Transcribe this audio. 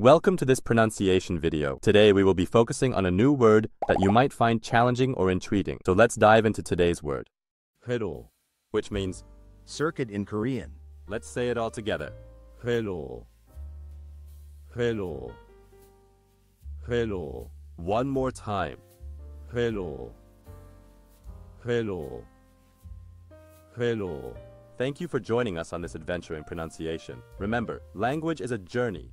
Welcome to this pronunciation video. Today we will be focusing on a new word that you might find challenging or intriguing. So let's dive into today's word. hoero, which means circuit in Korean. Let's say it all together. hoero, hoero, hoero. One more time. hoero, hoero, hoero. Thank you for joining us on this adventure in pronunciation. Remember, language is a journey